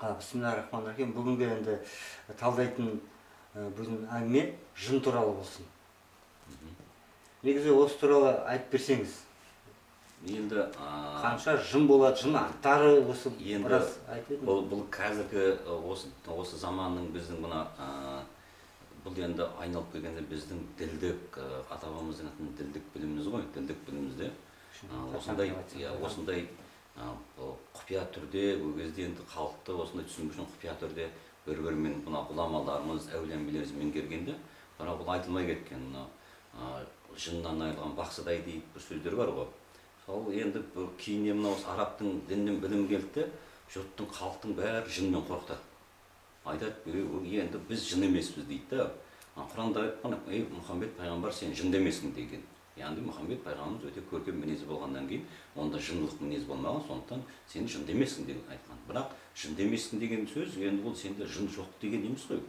рахим бүгінгі енді талдайтын бүгін әңгіме жын туралы болсын. Негізі осы туралы айтып берсеңіз енді қанша жын болады жын аттары осы енді біраз айтып бұл, бұл қазіргі осы, осы заманның біздің мына бұл енді айналып келгенде біздің ділдік ата бабамыздың айтқан ділдік біліміміз ғой ділдік білімімізде. Осындай иә осындай құпия түрде ол кезде енді халықты осындай түсіну үшін құпия түрде бір бірімен мына ғұламаларымыз әулиембилеріміз меңгергенде бірақ бұл айтылмай кеткен мына жыннан айырылған бақсыдай дейді бір сөздер бар ғой. Сол енді кейіннен мына осы арабтың дінінен білім келді де жұрттың халықтың бәрі жынмен қорқытады айтады енді біз жын емеспіз дейді да құранда айтқан ей мұхаммед пайғамбар сен жынды емессің деген. Яғни мұхаммед пайғамбарымыз өте көркем мінезі болғаннан кейін онда жындылық мінез болмаған сондықтан сен жынды емессің деп айтқан бірақ жынды емессің деген сөз енді бұл сенде жын жоқ деген емес қой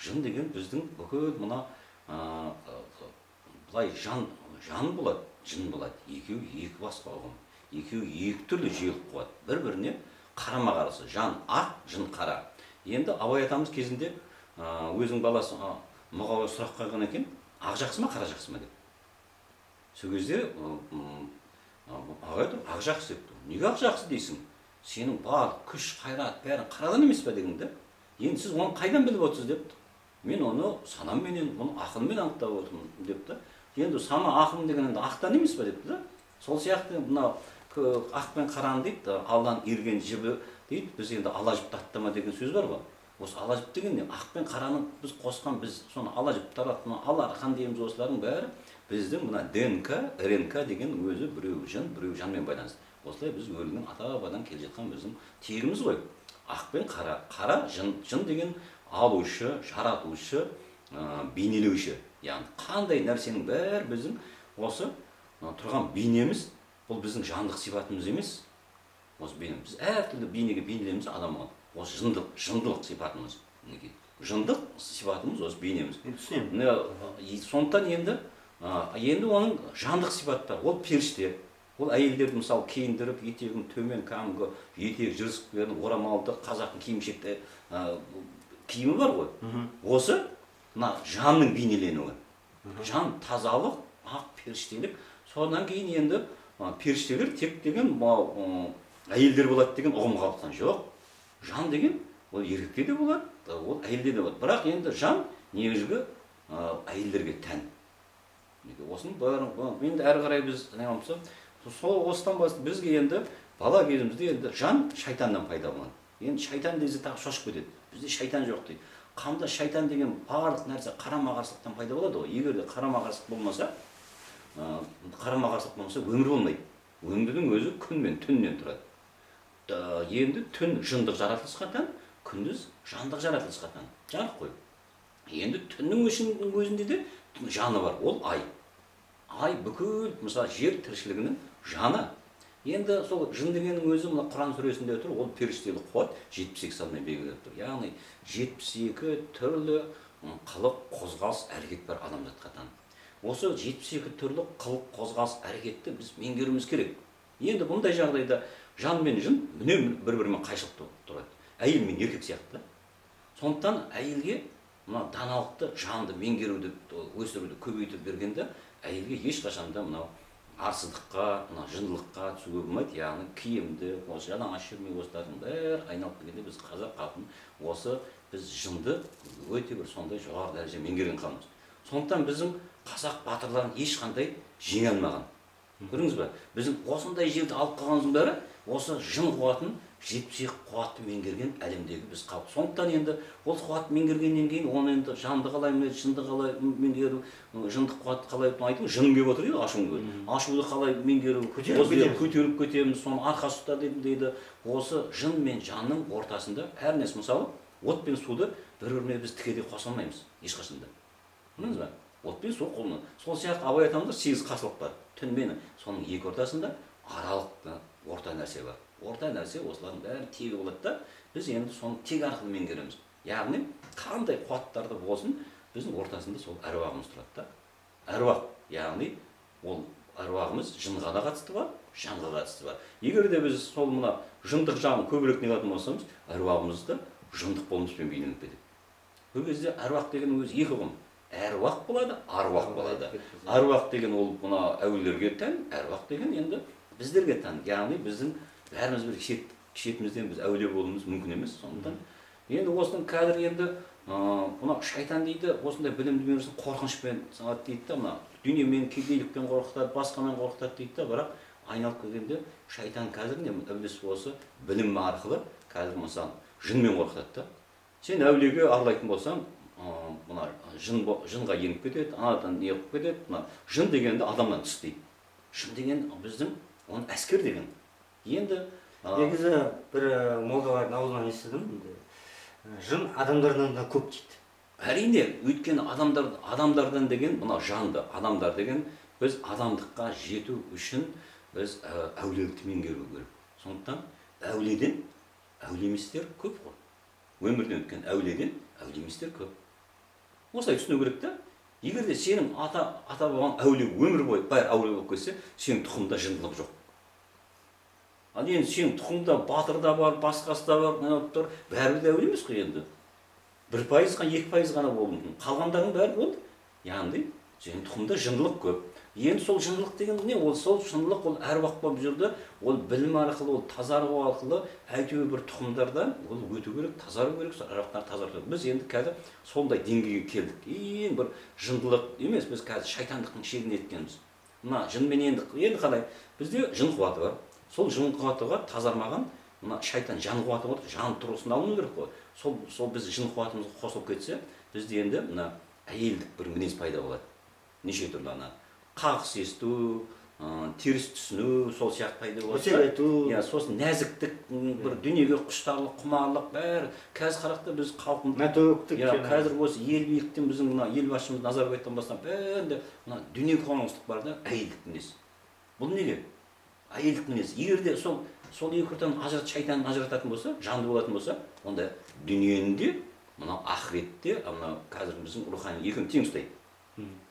жын деген біздің бүкіл мына былай жан жан болады жын болады екеуі екі басқа ұғым екеуі екі түрлі жиылып қуады бір біріне қарама қарсы жан ақ жын қара енді абай атамыз кезінде өзінің баласы мұғауа сұрақ қойған екен ақ жақсы ма қара жақсы ма деп сол кезде ағай айтыр ақ жақсы депті неге ақ жақсы дейсің сенің бар күш қайрат бәрін қарадан емес па деген да енді сіз оны қайдан біліп отырсыз депті мен оны санамменен оны ақылмен анықтап отырмын депті енді сана ақыл деген енді ақтан емес па депті да сол сияқты мына ақ пен қараны дейді алдан ерген жібі дейді біз енді ала жіпті аттама деген сөз бар ғой осы ала жіп деген не ақ пен қараны біз қосқан біз соны ала жіп тарап ала арқан дейміз осылардың бәрі біздің мына днк рнк деген өзі біреу жын біреу жанмен байланысты. Осылай біз өлген ата бабадан келе жатқан біздің тегіміз ғой. Ақ пен қара. Қара жын. Жын деген алушы жаратушы ә, бейнелеуші. Яғни қандай нәрсенің бәрі біздің осы тұрған бейнеміз. Бұл біздің жандық сипатымыз емес. Осы бейне. Біз әртүрлі бейнеге бейнелеміз адам осы жындық жындылық сипатымыз. Мінекей. Жындық сипатымыз осы бейнеміз. Түсінемін. Сондықтан енді енді оның жандық сипаттары. Ол періште. Ол әйелдерді мысалы киіндіріп етегін төмен кәдімгі етегі жырсық орамалды қазақтың киімшекті киімі бар ғой. Осы мына жанның бейнеленуі. Жан тазалық ақ періштелік. Содан кейін енді періштелер тек деген әйелдер болады деген ұғым қалыптасқан жоқ. Жан деген ол еркекте де болады ол әйелде де болады. Бірақ енді жан негізгі әйелдерге тән. Осының бәрін енді әрі қарай біз неғылмаса сол осыдан бастап бізге енді бала кезімізде енді жан шайтаннан пайда болған. Енді шайтан десе тағы шошып кетеді. Бізде шайтан жоқ дейді. Қанда шайтан деген барлық нәрсе қарама қарсылықтан пайда болады ғой. Егер де қарама қарсылық болмаса қарама қарсылық болмаса өмір болмайды. Өмірдің өзі күн мен түннен тұрады. Енді түн жындық жаратылысқа тән күндіз жандық жаратылысқа тән. Жарық қой. Енді түннің өзінде де жаны бар. Ол ай. Ай бүкіл мысалы жер тіршілігінің жаны. Енді сол жын дегеннің өзі мына құран сүресінде тұр ол періштелік қуат жетпіс екі санмен белгіленіп тұр. Яғни жетпіс екі түрлі қылық қозғалыс әрекет бар адамзатқа тән. Осы жетпіс екі түрлі қылық қозғалыс әрекетті біз меңгеруіміз керек. Енді бұндай жағдайда жан мен жын үнемі бір бірімен қайшылық тұрады. Әйел мен еркек сияқты. Сондықтан әйелге мына даналықты жанды меңгеруді өсіруді көбейтіп бергенде әйелге ешқашан да мынау арсыздыққа мына жындылыққа түсуге болмайды. Яғни киімді осы жалаңаш жүрмей осылардың бәрі айналып келгенде біз қазақ халқын осы біз жынды өте бір сондай жоғары дәреже меңгерген халқымыз сондықтан біздің қазақ батырларын ешқандай жеңе алмаған. Көрдіңіз ба біздің осындай жерді алып қалғанымыздың бәрі осы жын қуатын жетпіс екі қуатты меңгерген әлемдегі біз халық сондықтан енді ол қуатты меңгергеннен кейін оны енді жанды қалай жынды қалай меңгеру жындық қуатты қалай айту жыным келіп отыр дейді ашуым келіп ашуды қалай меңгеру көтеріп кетеміз. соны арқа ұста дейді. Осы жын мен жанның ортасында әр нәрсе мысалы от пен суды бір біріне біз тікелей қоса алмаймыз ешқашан да көрдіңіз ба? От пен су қолына. Сол сияқты абай атамызда сегіз қарсылық бар. Түн мен соның екі ортасында аралық орта нәрсе бар. Орта нәрсе осылардың бәрі тегі болады да біз енді соны тек арқылы меңгереміз. Яғни қандай қуаттарды болсын біздің ортасында сол әруағымыз тұрады да. Әруақ яғни ол әруағымыз жынға да қатысты бар жанға қатысты бар. Егер де біз сол мына жындық жағын көбірек неғылатын болсамыз әруағымызды жындық болмыспен бейнеленіп кетеді. Бұл кезде әруақ деген өзі екі ұғым. Әруақ болады аруақ болады. аруақ деген ол мына әулиелерге тән әруақ деген енді біздерге тән. Яғни біздің бәріміз бір шет шетімізден біз әулие болуымыз мүмкін емес. Сондықтан енді осының қазір енді ыыы мына шайтан дейді осындай білімді берсін қорқынышпен салады дейді да мына дүниемен кедейлікпен қорқытады басқамен қорқытады дейді да бірақ айналып келгенде шайтан қазір не ібіліс осы білім арқылы қазір мысалы жынмен қорқытады да. Сен әулиеге аралайтын болсаң мына жын жынға еніп кетеді анадан не кетеді мына жын дегенді адамнан тыс дейді. Жын деген біздің оның әскер деген енді негізі бір молдалардың аузынан естідім жын адамдардан да көп дейді. әрине өйткені адамдар адамдардан деген мына жанды адамдар деген біз адамдыққа жету үшін біз әулиелікті меңгеру керек. Сондықтан әулиеден әулие еместер көп қой. Өмірден өткен әулиеден әулие еместер көп. Осылай түсіну керек та. Егер де сенің ата ата бабаң әулие өмір бойы бәрі әулие болып кетсе сенің тұқымда жындылық жоқ. Ал енді сенің тұқымда батыр да бар басқасы да бар неғып тұр? Бәрібір де әулие емес қой енді. Бір пайыз ға екі пайыз ғана болуы мүмкін. Қалғандарының бәрі болды. Яғни сенің тұқымда жындылық көп. Енді сол жындылық деген не? Ол сол жындылық ол әруақ болып жүрді. Ол білім арқылы ол тазару арқылы әйтеуір бір тұқымдардан ол өту керек тазару керек сол әруақтар тазарту. Біз енді қазір сондай деңгейге келдік. Ең бір жындылық емес біз қазір шайтандықтың шегіне жеткенбіз. Мына жынмен енді енді қалай бізде жын қуаты бар. Сол жын қуатыға тазармаған мына шайтан жан қуаты бар жан тұрғысына алыну керек қой. Сол сол біз жын қуатымыз қосылып кетсе бізде енді мына әйелдік бір мінез пайда болады. Неше түрлі ана. Қағыс есту ы, теріс түсіну сол сияқты пайда болады. Айту. Иә сосын нәзіктік бір дүниеге құштарлық құмарлық бәрі. Қазір қарақ та біз халқымыз мәтөктік иә қазір осы ел биіктен біздің мына елбасшымыз назарбаевтан бастап бәрінде мына дүние қоңыздық бар да әйелдік мінез. Бұл неге? Әйелдік мінез егер де сол сол екі ортаны ажырат шайтан ажырататын болса жанды болатын болса онда дүниені де мынау ақыретте мынау қазір біздің рухани екеуін тең ұстайды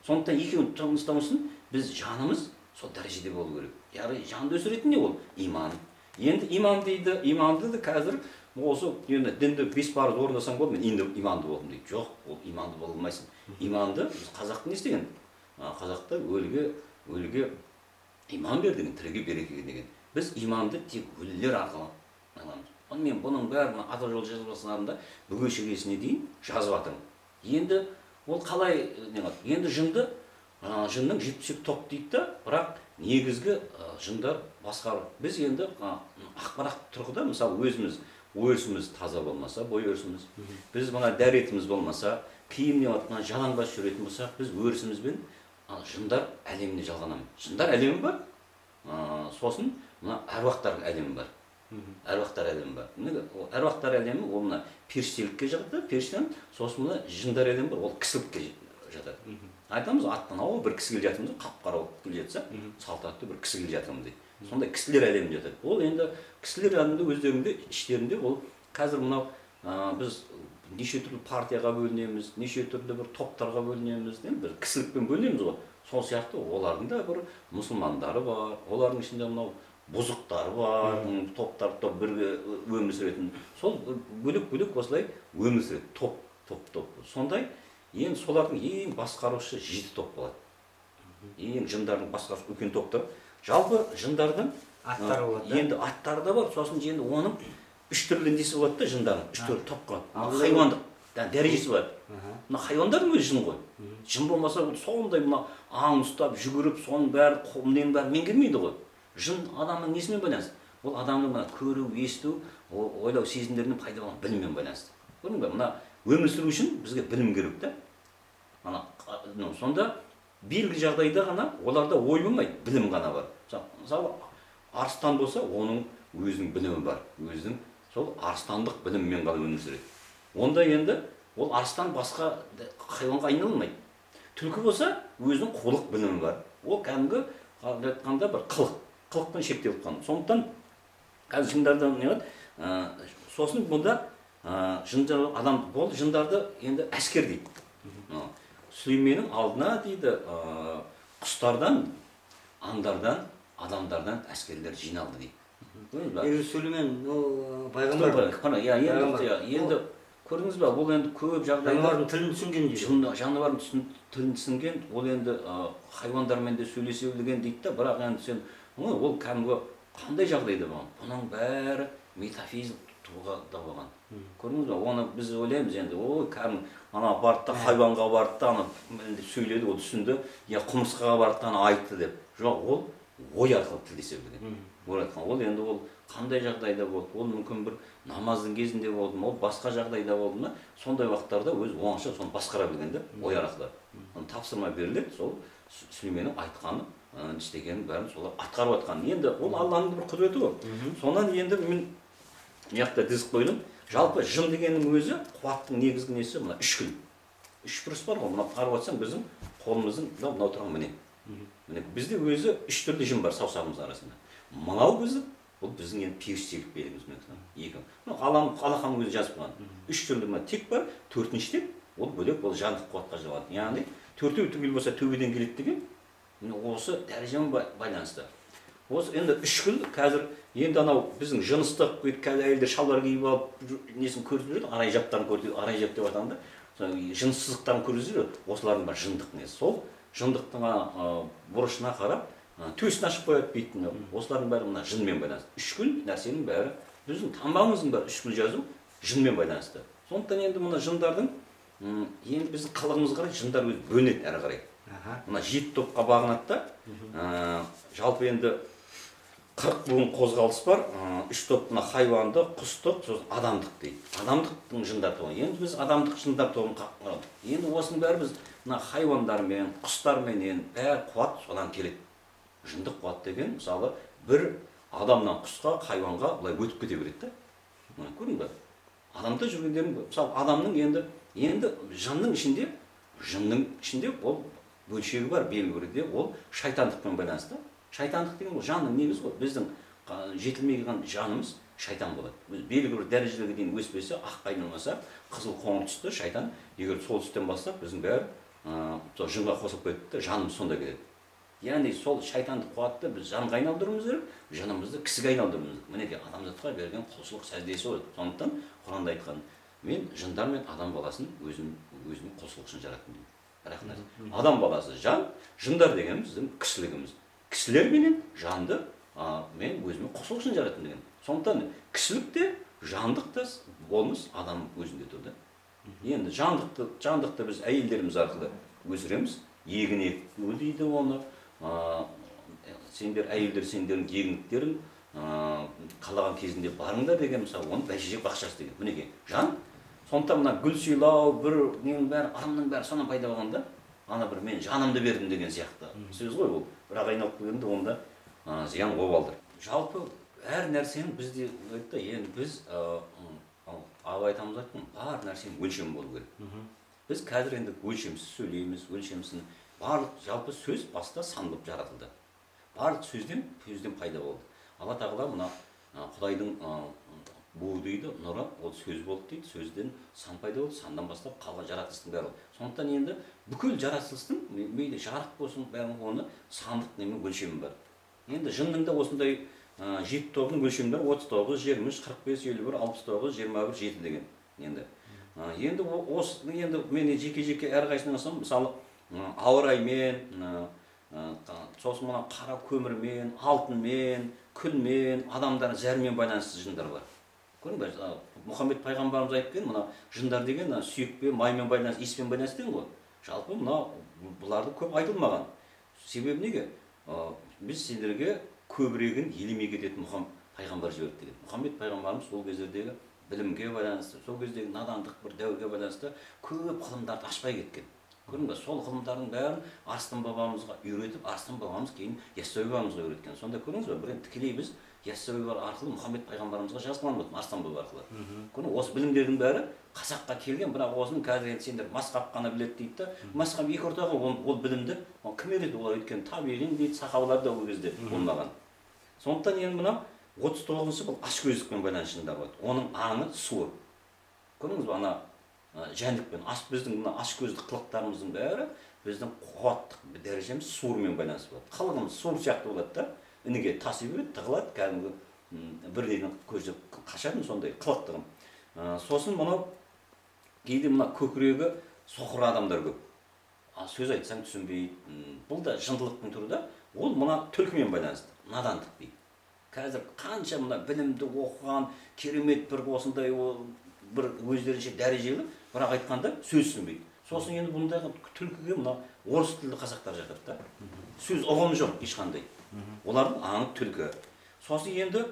сондықтан екеуін тең үшін біз жанымыз сол дәрежеде болу керек. Яғни жанды өсіретін не ол иман. Енді иман дейді иманды да қазір осы енді дінді бес парыз орындасаң болды мен енді иманды болдым дейді. Жоқ ол иманды бола алмайсың иманды біз қазақтың не істеген? Қазақта өліге өліге иман бер деген тіріге береке деген біз иманды тек өлілер арқылы аламыз мен бұның бәрін ата жол жазбасында бүге шегесіне дейін жазып жатырмын енді ол қалай не енді жынды жынның жетпіс екі топ дейді да бірақ негізгі жындар басқару біз енді ақпарат тұрғыда мысалы өзіміз өрісіміз таза болмаса бой өрісіміз біз мына дәретіміз болмаса киім не мына жалаңбас жүретін болсақ біз өрісімізбен жындар әлеміне жалғанамыз жындар әлемі бар. Ы, сосын мына әруақтардың әлемі бар. Әруақтар әлемі бар. Міне әруақтар әлемі ол мына періштелікке жатады періштен сосын мына жындар әлемі бар ол кісілікке жатады. Айтамыз аттан ау бір кісі келе жатырмыз қап қара болып келе жатса салт атты бір кісі келе жатырмыз дейді. Сондай кісілер әлеміне жатады. Ол енді кісілер әлемінде өздерінде іштерінде ол қазір мынау ә, біз неше түрлі партияға бөлінеміз неше түрлі бір топтарға бөлінеміз енді бір кісілікпен бөлінеміз ғой. Сол сияқты олардың да бір мұсылмандары бар олардың ішінде мынау бұзықтары бар топтар топ бірге өмір сүретін. Сол бөлек бөлек осылай өмір сүреді топ топ топ. Сондай енді солардың ең басқарушы жеті топ болады. Ең жындардың басқарушы үлкен топтар. Жалпы жындардың аттары болады енді аттары да бар. Сосын енді оның үш түрлі несі болады да жындардың үш түрлі топқа ал хайуандық дәрежесі бар мына хайуандардың өзі жын ғой жын болмаса ол сондай мына аң ұстап жүгіріп соның бәрі ненің бәрі меңгермейді ғой жын адамның несімен байланысты ол адамның мына көру есту ойлау сезімдерінен пайда болған біліммен байланысты көрдің бе мына өмір сүру үшін бізге білім керек та ана сонда белгілі жағдайда ғана оларда ой болмайды білім ғана бар мысалы арыстан болса оның өзінің білімі бар өзінің сол арыстандық біліммен ғана өмір сүреді. Онда енді ол арыстан басқа хайуанға айнале алмайды түлкі болса өзінің қулық білімі бар. Ол кәдімгі айтқанда бір қылық қылықпен шектеліп қалған. Сондықтан қазір жындарда не болады ә, сосын бұнда ә, жындар адам ол жындарды енді әскер дейді. Сүлейменнің алдына дейді ә, құстардан аңдардан адамдардан әскерлер жиналды дейді. Сүлеймен ол пайғамбар қана, иә, енді, иә, көрдіңіз ба бұл енді көп жағдайда жануардың тілін түсінген дейді жануардың түсін- тілін түсінген ол енді хайуандармен де сөйлесе білген дейді да бірақ енді сен ол кәдімгі қандай жағдайда болған бұның бәрі метафизик тұрғыда болған көрдіңіз ба оны біз ойлаймыз енді ой кәдімгі ана барды да хайуанға барды да ана сөйледі ол түсінді я құмырсқаға барды да ана айтты деп жоқ ол ой арқылы тілдесе білген арқылы ол енді ол қандай жағдайда болды? Ол мүмкін бір намаздың кезінде болды ма? Ол басқа жағдайда болды ма? Сондай уақыттарда өзі оңаша соны басқара білген да ой арқылы тапсырма беріледі сол сүлейменнің айтқаны істегенін бәрін солар атқарып жатқан. Енді ол алланың бір құдіреті ғой. Сонан енді мен мына жақта тізіп қойдым. Жалпы жын дегеннің өзі қуаттың негізгі несі? Мына үш күн. Үш бұрыш бар ғой. Мына қарап отырсаң біздің қолымыздың мынау мынау тұрған міне. Міне бізде өзі үш түрлі жын бар саусағымыз арасында. Мынау біздің бұл біздің енді періштелік белгіміз екі мынау аллам аллаханың өзі жазып қойған үш түрлі мына тек бар төртінші тек ол бөлек ол жандық қуатқа жатады яғни төртеу түгел болса төбеден келеді деген міне осы дәрежемен бай- байланысты. Осы енді үш күн қазір енді анау біздің жыныстық қазір әйелдер шалбар киіп алып жүр- несін көрсетіп жүреді арай жаптарын көрсетіп арай жап деп жатамын да. Сол жынсыздықтарын көрсетіп жүреді осылардың бәрі жындық несі. Сол жындықтың бұрышына қарап төсін ашып қояды бүйтіп мынау. осылардың бәрі мына жынмен байланысты үш күн нәрсенің бәрі біздің таңбамыздың бәрі үш күн жазу жынмен байланысты сондықтан енді мына жындардың енді біздің қылығымызға қарай жындар өзі бөлінеді әрі қарай мына жеті топқа бағынады да жалпы енді қырық буын қозғалыс бар үш топ мына хайуанды құстық сосын адамдық дейді адамдықтың жындар тобы енді біз адамдық жындар тобын енді осының бәрі біз мына хайуандармен құстарменен бәрі қуат содан келеді жындық қуат деген мысалы бір адамнан құсқа хайуанға былай өтіп кете береді да. Мына көрдің ба адамда жүргендерің мысалы адамның енді енді жынның ішінде жынның ішінде ол бөлшегі бар белгілі бір де ол шайтандықпен байланысты. Шайтандық деген ол жанның негізі ғой. Біздің қа- жетілмеген жанымыз шайтан болады. Белгілі бір дәрежелерге дейін өспесе аққа айналмаса қызыл қоңыр түсті шайтан егер сол түстен бастап біздің бәрі ә, жынға қосылып кетеді да жанымыз сонда келеді. Яғни сол шайтандық қуатты біз жанға айналдыруымыз керек жынымызды кісіге айналдыруымыз керек. Мінекей адамзатқа берген құлшылық сәждесі ғой. Сондықтан құранда айтқан мен жындар мен адам баласын өзім өзіме құлшылық үшін жараттым дейді адам баласы жан жындар деген біздің кішілігіміз кісілер менен жанды а, мен өзіме құлшылық үшін жараттым деген. Сондықтан кішілік те жандық та болмыс адам өзінде тұр да. Енді жандықты жандықты біз әйелдеріміз арқылы өсіреміз. Егін егу дейді оны. Сендер әйелдер сендердің егіндіктерің қалаған кезінде барыңдар деген мысалы оны бәйшешек бақшасы деген. Мінекей жан? Сондықтан мына гүл сыйлау бір ненің бәрі ырымның бәрі содан пайда болған да ана бір мен жанымды бердім деген сияқты сөз ғой ол бірақ айналып келгенде онда зиян обалдыр жалпы әр нәрсенің бізде айтты енді біз абай атамыз айтқан бар нәрсенің өлшемі болу керек. Біз қазір енді өлшемсіз сөйлейміз өлшемсіз барлық жалпы сөз баста сан болып жаратылды. Барлық сөзден сөзден пайда болды. Алла тағала мына құдайдың буы дейді нұры ол сөз болды дейді сөзден сан пайда болды саннан бастап қалған жаратылыстың бәрі сондықтан енді бүкіл жаратылыстың ме- мейлі жарық болсын бәрін оны сандық немен өлшемі бар. Енді жынның да осындай жеті тобының өлшемі бар. отыз тоғыз жиырма үш қырық бес елу бір алпыс тоғыз жиырма бір жеті деген енді. Енді о- осы енді мен жеке жеке әрқайсысына алсам мысалы ауа қа- сосын мына қара көмірмен алтынмен күлмен адамдар зәрмен байланысты жындар бар көрдің бе а, мұхаммед пайғамбарымыз айтып мына жындар деген сүйекпен маймен байланысты иіспен байланысты деген ғой жалпы мына бұларды көп айтылмаған себебі неге біз сендерге көбірегін елемей кететін мұхам пайғамбар жіберді деген мұхаммед пайғамбарымыз сол кездердегі білімге байланысты сол кездегі надандық бір дәуірге байланысты көп ғылымдарды ашпай кеткен көрдің бе сол ғылымдардың бәрін арыстан бабамызға үйретіп арыстан бабамыз кейін яссауи бабамызға үйреткен. Сонда көрдіңіз бе бір тікелей біз яссауи баба арқылы мұхаммед пайғамбарымызға жазған болатын арыстан баба арқылы көрдің осы білімдердің бәрі қазаққа келген бірақ осының қазір енді сендер масқап қана біледі дейді да. Масқап екі ортаға ол, ол білімді ол кім береді олар өйткені табиғин дейді сахабалар да ол кезде болмаған. Сондықтан енді мына отыз тоғызыншы бұл ашкөздікпен байланысты болады. Оның аңы суы. Көрдіңіз ба ана жәндікпен аш біздің мына ашкөздік қылықтарымыздың бәрі біздің қуаттық дәрежеміз суырмен байланысты болады қылығымыз суыр сияқты болады да ініге таси береді тығылады кәдімгі бірдеңе көздеп қашатын сондай қылықтығым. Сосын мынау кейде мына көкірегі соқыр адамдар көп. А сөз айтсаң түсінбейді бұл да жындылықтың түрі да ол мына түлкімен байланысты надандық дейді қазір қанша мына білімді оқыған керемет бір осындай бір өздерінше дәрежелі бірақ айтқанда сөз түсінбейді. Сосын енді бұндағы түлкіге мына орыс тілді қазақтар жатады да. Сөз ұғымы жоқ ешқандай. Олардың аңы түлкі сосын енді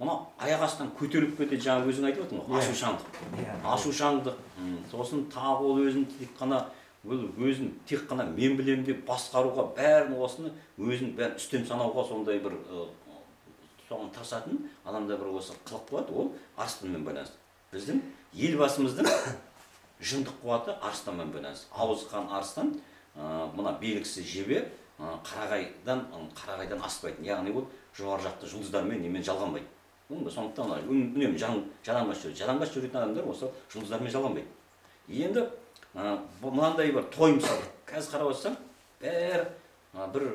мына аяқ астынан көтеріліп кетеді жаңа өзің айтып отырсың ғой Иә. ашушаңдық. Иә. ашушаңдық. Сосын тағы ол өзін тек қана ол өзін тек қана мен білемін деп басқаруға бәрін осыны өзін бәрін үстем санауға сондай бір соған тырысатын адамда бір осы қылық болады. Ол арыстанмен байланысты. Біздің елбасымыздың жындық қуаты арыстанмен байланысты. Ауыз қан арыстан ы, мына белгісі жебе ы, қарағайдан ы, қарағайдан аспайтын. Яғни ол жоғары жақты жұлдыздармен немен жалғанбайды. Сондықтан үнемі жалаңбас жүреді жалаңбас жүретін адамдар осы жұлдыздармен жалғанбайды. Енді мынандай бір той мысалы қазір қарап отырсаң бәрі бір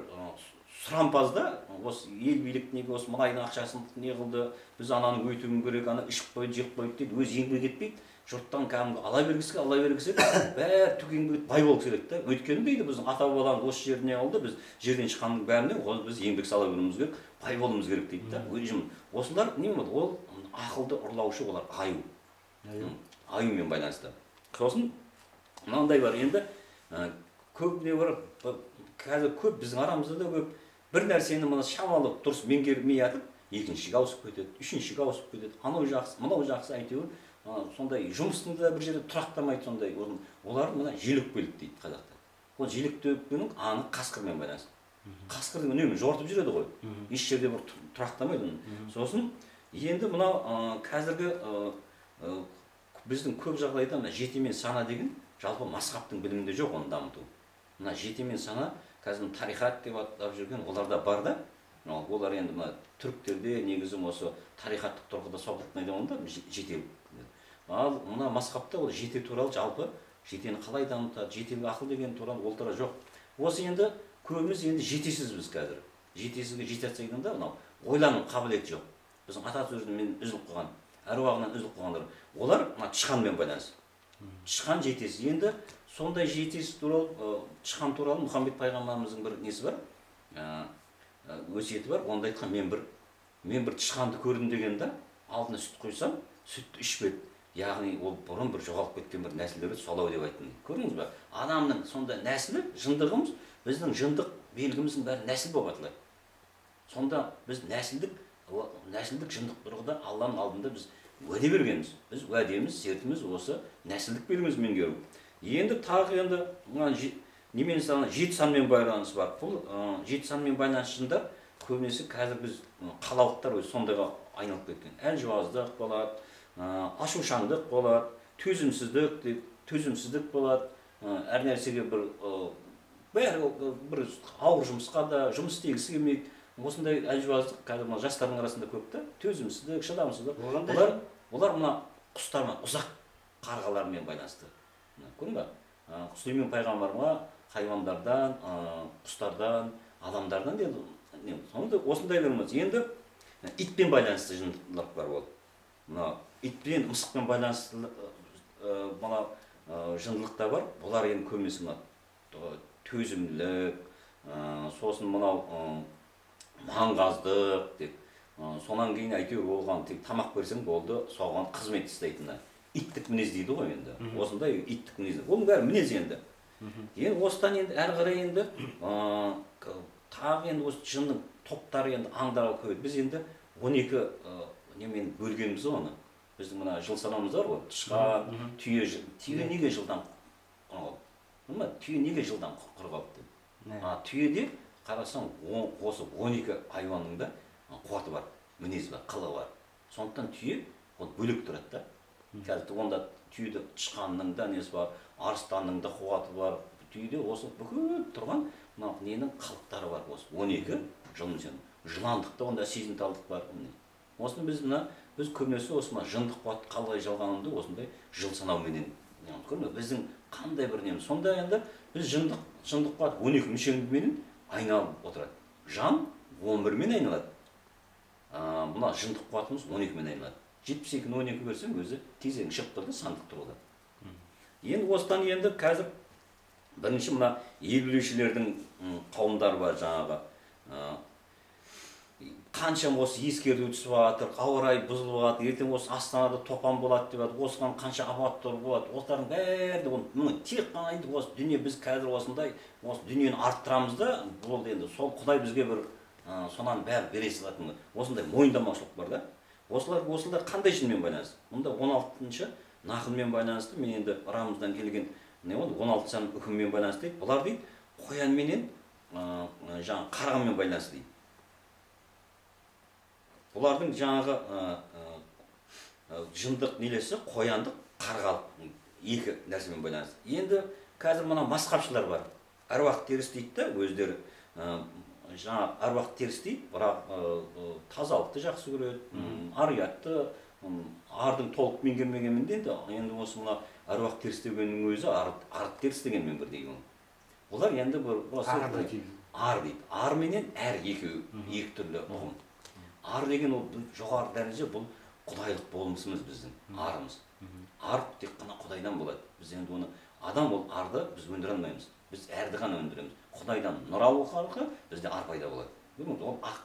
сұрампазда осы ел билік неге осы мұнайдың ақшасын не қылды біз ананы өйтуіміз керек ана ішіп қойды жеп қойды дейді өзі еңбек етпейді жұрттан кәдімгі ала бергісі ала бергісі бәрі етіп бай болғысы келеді да өйткені дейді біздің ата бабаларымыз осы жеріне алды біз жерден шыққанның бәріне ол біз еңбек сала беруіміз керек бай болуымыз керек дейді да өзім осылар не болады ол ақылды ұрлаушы олар аю. Аю. аюмен байланысты. Сосын мынандай бар енді ә, көбіне бар б- қазір көп біздің арамызда да көп бір нәрсені мына шамалы дұрыс меңгермей жатып екіншіге ауысып кетеді үшіншіге ауысып кетеді анау жақсы мынау жақсы әйтеуір. Сондай жұмыстың да бір жерде тұрақтамайды сондай олар мына желөкпелік дейді қазақта. Ол желөкпеліктің аңы қасқырмен байланысты. Қасқыр үнемі жортып жүреді ғой. Еш жерде бір тұр- тұрақтамайды сосын енді мынау қазіргі біздің көп жағдайда мына жеке мен сана деген жалпы масхабтың білімінде жоқ оны дамыту. Мына жеке мен сана қазір тарихат деп атап жүрген оларда бар да. Олар енді мына түріктерде негізі осы тарихаттық тұрғыда же- жете ал мына масхабта ол жете туралы жалпы жетені қалай дамытады жетелі ақыл деген туралы ол туралы жоқ. Осы енді көбіміз енді жетесізбіз қазір. Жетесізге жете екен да мынау ойлану қабілеті жоқ. Біздің ата сөзінен үзіліп қалған әруағынан үзіліп қалғандар олар мына тышқанмен байланысты тышқан жетесіз енді сондай жетесіз туралы тышқан туралы мұхаммед пайғамбарымыздың бір несі бар? Ы, өсиеті бар. Онда айтқан мен бір мен бір тышқанды көрдім деген да алдына сүт құйсам сүтті ішпеді яғни ол бұрын бір жоғалып кеткен бір нәсілдер еді деп айттым. Көрдіңіз ба? Адамның сондай нәсілі жындығымыз біздің жындық белгіміздің бәрі нәсіл болып аталады. Сонда біз нәсілдік нәсілдік жындық тұрғыда алланың алдында біз уәде бергенбіз. Біз уәдеміз сертіміз осы нәсілдік белгімізді меңгеру. Енді тағы енді мына немен жеті санмен байланысы бар. Бұл жеті санмен байланысты жындар көбінесе қазір біз қалалықтар өзі сондайға айналып кеткен. Әлжуаздық болады ашушаңдық болады төзімсіздік төзімсіздік болады әр нәрсеге бір бәрі бір ауыр жұмысқа да жұмыс істегісі келмейді. Осындай әлжуаздық қазір мына жастардың арасында көп та. Төзімсіздік шыдамсыздық. Олар олар мына құстармен ұзақ қарғалармен байланысты. Көрдің ба? Сүлеймен пайғамбарға хайуандардан құстардан адамдардан сонда осындайлар енді итпен байланысты жындылық бар ол. Мына итпен мысықпен байланысты мына ы, жындылық та бар. Бұлар енді көбінесе мына төзімділік сосын мынау маңғаздық деп сонан кейін әйтеуір оған тек тамақ берсең болды соған қызмет істейтіні иттік мінез дейді ғой енді. Осындай иттік мінез. Оның бәрі мінез енді. Енді осыдан енді әрі қарай енді тағы енді осы жынның топтары енді аңдарға көбейді. Біз енді 12 ы, немен бөлгенбіз ғой оны. Біздің мына жыл санауымыз бар ғой. Тышқан. Түйе жыл. Түйе неге жылдан құрғап ма түйе неге жылдан құрғап деп? А түйеде қарасаң он- осы 12 хайуанның да қуаты бар мінезі бар қылы бар. Сондықтан түйе ол бөлек тұрады да. Қазір онда түйеде тышқанның да несі бар арыстанның да қуаты бар. Түйеде осы бүкіл тұрған мынау ненің қылықтары бар осы 12 жыл сен жыландықта онда сезімталдық бар осыны біз мына біз көбінесе осы мына жындық қуат қалай жалғанымды осындай жыл санауменен біздің қандай бір неміз сонда енді біз жындық жындық қуат он екі мүшеменен айналып отырады. Жан он бірмен айналады. А, мына жындық қуатымыз он екімен айналады. Жетпіс екіні он екі берсең өзі тезегің шығып тұр да сандық тұрғыда енді осыдан енді қазір бірінші мына ел м, қауымдары бар жаңағы ә, қаншама осы ескерту түсіп жатыр ауа райы бұзылып жатыр ертең осы астанада топан болады деп жатыр осыған қанша апаттар болады осылардың бәрі оны мұны тек қана енді осы дүние біз қазір осындай осы дүниені арттырамыз да бұл енді сол құдай бізге бір ә, соның бәрі бере салатын осындай мойындамаушылық бар да. Осылар осылар қандай шынымен байланысты? Мұнда он алтыншы нақылмен байланысты мен енді арамыздан келген не болды он алты сан үкіммен байланысты дейді. Бұлар дейді қоянменен ә, жаңағы қарғамен байланысты дейді. Бұлардың жаңағы жындық нелесі қояндық қарғалық. Екі нәрсемен байланысты. Енді қазір мына масқапшылар бар. Әруақ теріс дейді да өздері. Жаңағы әруақ теріс дейді бірақ тазалықты жақсы көреді. Ар ұятты ардың толық меңгермегенмен де енді осы мына әруақ теріс дегеннің өзі ар, ар теріс дегенмен бірдей олар енді бір дейді ар дейді. Ар менен әр екеуі екі түрлі ұғым. Ар деген ол жоғары дәреже бұл құдайлық болмысымыз біздің арымыз. Ар тек қана құдайдан болады. Біз енді оны адам ол арды біз өндіре алмаймыз. Біз әрді ғана өндіреміз. Құдайдан нұр алу арқылы бізде ар пайда болады. Көрдіңіз ол ақ.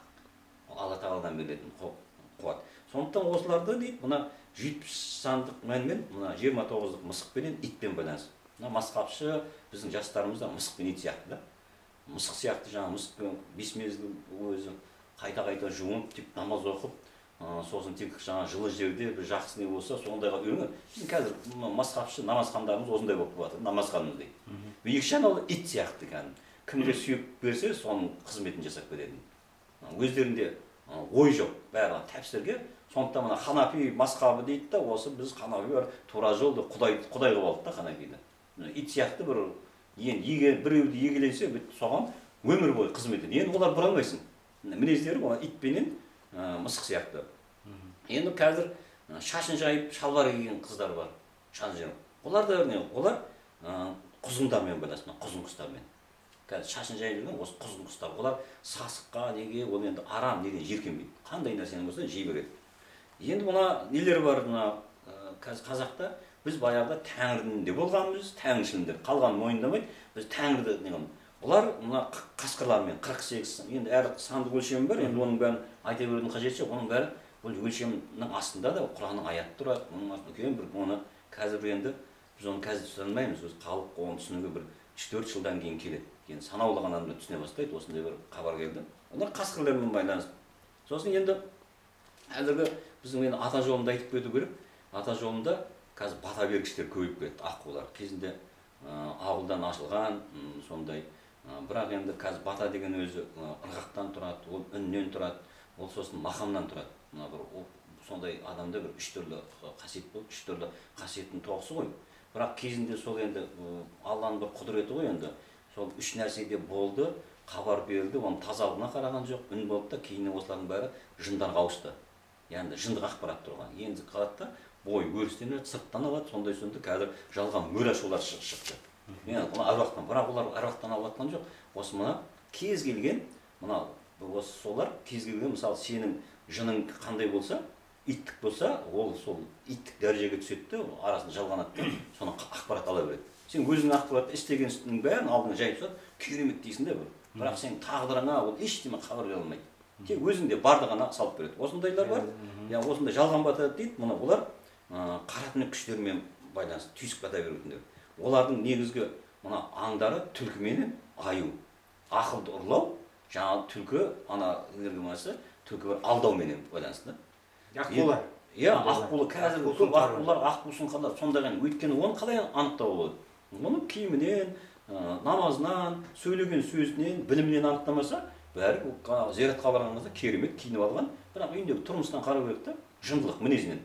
Ол алла тағаладан берілетін қу- қуат. Сондықтан осыларды дейді мына жетпіс сандық мәнмен мына жиырма тоғыздық мысықпенен итпен байланысты мына масқапшы біздің жастарымыз да мысық пен ит сияқты да. Мысық сияқты жаңағы мысықпен бес мезгіл өзі қайта қайта жуынып тек намаз оқып ә, сосын тек жаңағы жылы жерде бір жақсы не болса сондайға үйренген біздің қазір мына масқапшы намазхандарымыз осындай болып жатыр намазханымыз дейді. Екінші ол ит сияқты кәдімгі. Кімге сүйек берсе соның қызметін жасап кететін өздерінде ой жоқ бәрі тәпсірге. Сондықтан мына ханафи масхабы дейді да осы біз ханафилар тура жолды құдай құдай қылып алдық та ханафиді. Ит сияқты бір енді егер біреуді егеленсе соған өмір бойы қызмет етеді. Енді олар бұра алмайсың. Мінездері ол итпенен ә, мысық сияқты. Енді қазір шашын жайып шалбар киген қыздар бар шаш жайып олар да не олар құзғындармен байланысты мына құзғын құстармен. Қазір шашын жайып жүрген осы құзғын құстар. Олар сасыққа неге ол енді арам неден жиіркенбейді қандай нәрсені болса жей береді. Енді мына нелер бар мына қазір қазақта біз баяғыда тәңірдің де болғанбыз тәңіршілдер қалғанын мойындамайды біз тәңірді. Бұлар мына қасқырлармен қырық сегіз енді әр сандық өлшемі бар енді оның бәрін айта берудің қажеті жоқ оның бәрі бұл өлшемнің астында да құранның аяты тұрады оның үлкен бір оны қазір енді біз оны қазір түсіне алмаймыз өзі халық оны түсінуге бір үш төрт жылдан кейін келеді. Енді санаулы ғана адамдар түсіне бастайды осындай бір хабар келді. Олар қасқырлармен байланысты сосын енді қазіргі біздің енді ата жолында айтып кету керек. Ата жолында қазір бата бергіштер көбейіп кетті аққулар. Кезінде ә, ауылдан ашылған сондай бірақ енді қазір бата деген өзі ырғақтан тұрады ол үннен тұрады ол сосын мақамнан тұрады. Мына бір сондай адамда бір үш түрлі қасиет болды үш түрлі қасиеттің тоғысы ғой. Бірақ кезінде сол енді алланың бір құдіреті ғой енді. Сол үш нәрседе болды хабар берді оның тазалығына қараған жоқ үн болды да кейіннен осылардың бәрі жындарға ауысты яғни жындық ақпарат тұрған. Енді қалады да бой өрістенеді сырттан алады сондай сондай қазір жалған мөр ашулар шық- шықты. Енді мына әруақтан бірақ олар әруақтан алып жатқан жоқ. Осы мына кез келген мына осы солар кез келген мысалы сенің жының қандай болса иттік болса ол сол иттік дәрежеге түседі де ол арасын жалғанады да. Соны ақ- ақпарат ала береді. Сен өзің ақпаратты істеген істің бәрін алдыңа жайып тастады керемет дейсің да бір. Бірақ сенің тағдырыңа ол ештеме хабар бере алмайды. Тек өзіңде барды ғана салып береді. Осындайлар бар. Иә осындай жалған бата дейді мына олар ә, қара түнек күштерімен байланысты түйсік бата беретіндер олардың негізгі мына аңдары түлкі менен аю. Ақылды ұрлау жаңағы түлкі ана энергомасы түлкі бір алдауменен байланысты. Да аққулар иә аққулы қазір Аққу көп аққулар аққу сұңқарлар сондай ғана. Өйткені оны қалай анықтауға болады? Оны киімінен ә, намазынан сөйлеген сөзінен білімінен анықтамаса бәрі ол қа- зияратқа барған кезде керемет киініп алған. Бірақ үйіндегі тұрмысынан қарау керек та жындылық мінезінен.